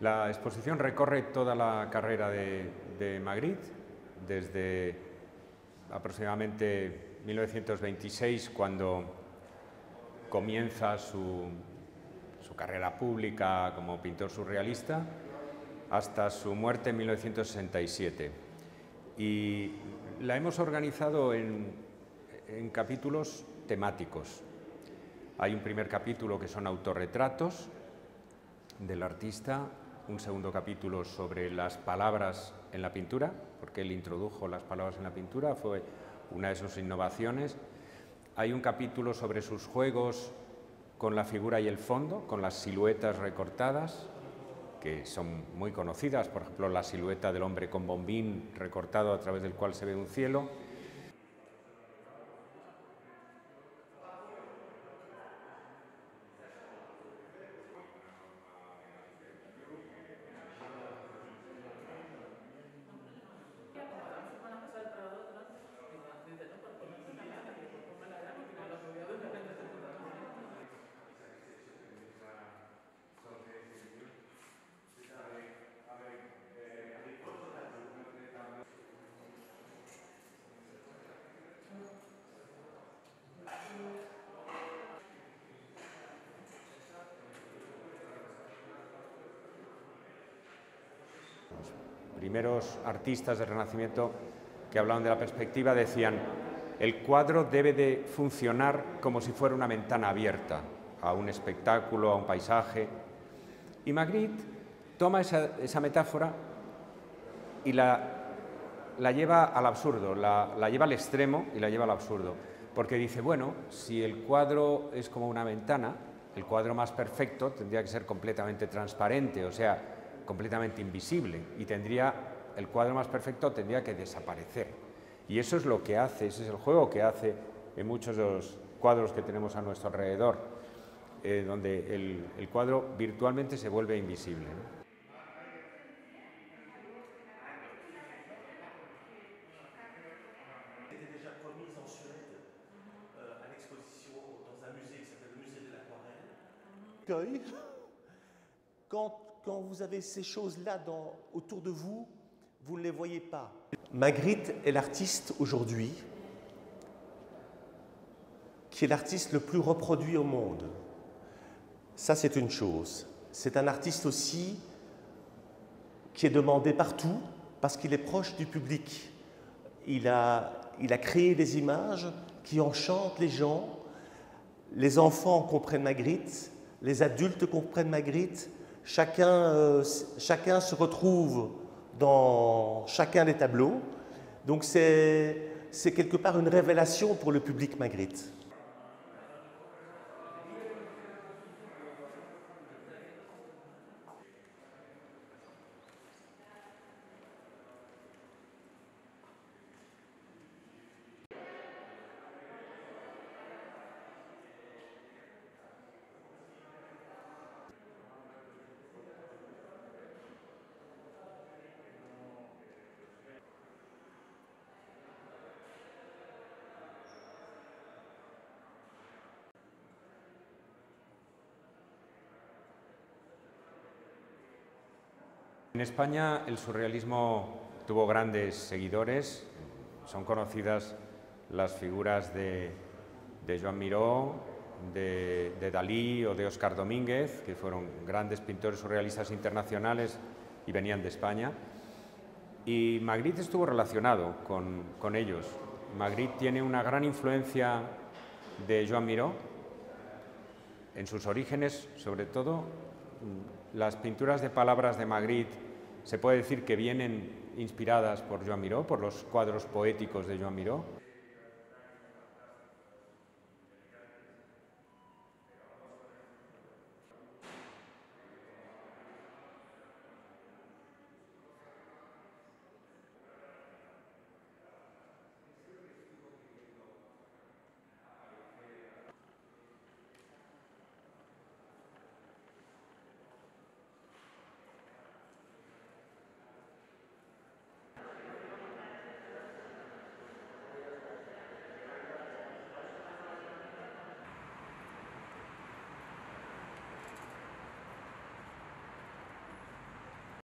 La exposición recorre toda la carrera de, Magritte, desde aproximadamente 1926, cuando comienza su, su carrera pública como pintor surrealista, hasta su muerte en 1967. Y la hemos organizado en, en capítulos temáticos. Hay un primer capítulo que son autorretratos del artista, un segundo capítulo sobre las palabras en la pintura, porque él introdujo las palabras en la pintura, fue una de sus innovaciones. Hay un capítulo sobre sus juegos con la figura y el fondo, con las siluetas recortadas, que son muy conocidas, por ejemplo, la silueta del hombre con bombín recortado a través del cual se ve un cielo, primeros artistas del Renacimiento que hablaban de la perspectiva decían, el cuadro debe de funcionar como si fuera una ventana abierta a un espectáculo, a un paisaje. Y Magritte toma esa, metáfora y la, la, lleva al absurdo, la, la lleva al extremo y la lleva al absurdo. Porque dice, bueno, si el cuadro es como una ventana, el cuadro más perfecto tendría que ser completamente transparente, o sea, completamente invisible y tendría, el cuadro más perfecto tendría que desaparecer. Y eso es lo que hace, ese es el juego que hace en muchos de los cuadros que tenemos a nuestro alrededor, eh, donde el, el, cuadro virtualmente se vuelve invisible. Quand quand vous avez ces choses-là autour de vous, vous ne les voyez pas. Magritte est l'artiste aujourd'hui qui est l'artiste le plus reproduit au monde. Ça, c'est une chose. C'est un artiste aussi qui est demandé partout parce qu'il est proche du public. Il a, créé des images qui enchantent les gens. Les enfants comprennent Magritte, les adultes comprennent Magritte, Chacun, euh, chacun se retrouve dans chacun des tableaux. Donc c'est quelque part une révélation pour le public Magritte. En España el surrealismo tuvo grandes seguidores, son conocidas las figuras de, Joan Miró, de, Dalí o de Oscar Domínguez, que fueron grandes pintores surrealistas internacionales y venían de España. Y Magritte estuvo relacionado con, con ellos. Magritte tiene una gran influencia de Joan Miró, en sus orígenes, sobre todo, las pinturas de palabras de Magritte se puede decir que vienen inspiradas por Joan Miró, por los cuadros poéticos de Joan Miró.